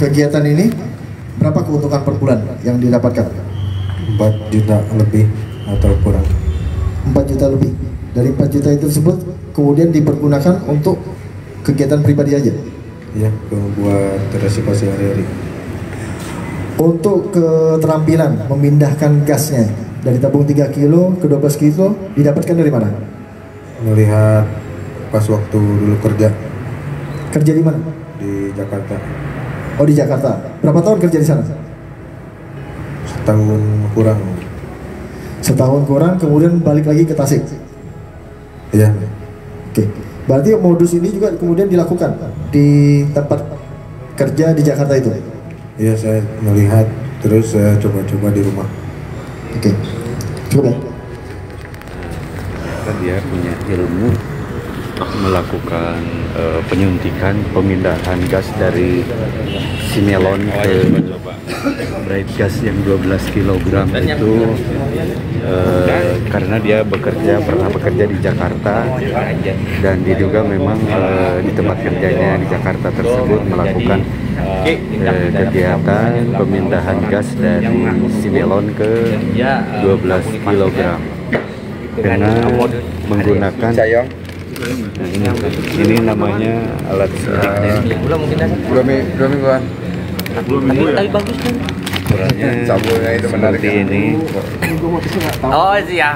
kegiatan ini berapa keuntungan per bulan yang didapatkan? 4 juta lebih atau kurang 4 juta lebih. Dari 4 juta itu tersebut kemudian dipergunakan untuk kegiatan pribadi aja. ya ke buat resiko sehari-hari Untuk keterampilan memindahkan gasnya dari tabung 3 kilo ke 12 kilo didapatkan dari mana? melihat pas waktu dulu kerja Kerja di mana? di Jakarta Oh di Jakarta. Berapa tahun kerja di sana? setahun kurang Setahun kurang, kemudian balik lagi ke Tasik. ya Oke. Berarti modus ini juga kemudian dilakukan di tempat kerja di Jakarta itu. ya saya melihat terus saya coba-coba di rumah Oke. Cukup ya? Dia punya ilmu melakukan eh, penyuntikan pemindahan gas dari Sinelon ke bright gas yang 12 kg itu eh, karena dia bekerja pernah bekerja di Jakarta. Dan diduga memang eh, di tempat kerjanya di Jakarta tersebut melakukan kegiatan pemindahan gas dari Sinelon ke 12 kg dengan menggunakan Nah, ini, ini namanya alat sidik dua minggu dua mingguan ukurannya Cabulnya itu menarik. seperti ini Oh iya.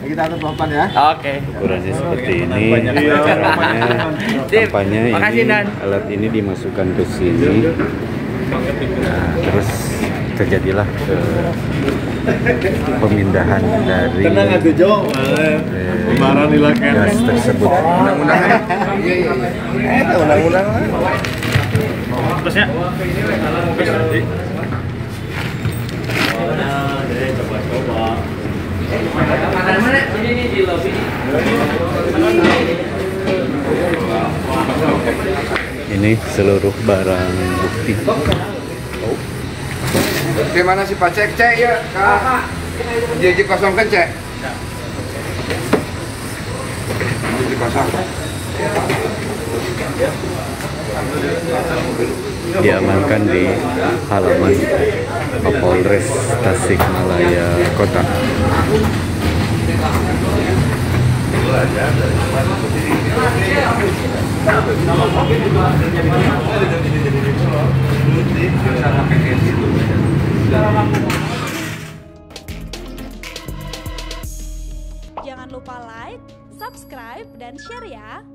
Kita atur papan ya. Oke. ukurannya seperti ini caranya tampaknya Makasih, ini Dan. alat ini dimasukkan ke sini nah, terus terjadilah eh, pemindahan dari eh, gas tersebut. Undang-undangnya. Eh, itu undang-undang. ini seluruh barang bukti Gimana sih Pak cek cek ya? Kak. Jadi kosong kan cek. Jadi kosong. diamankan di halaman Kapolres Tasikmalaya Kota. Jangan lupa like, subscribe, dan share ya.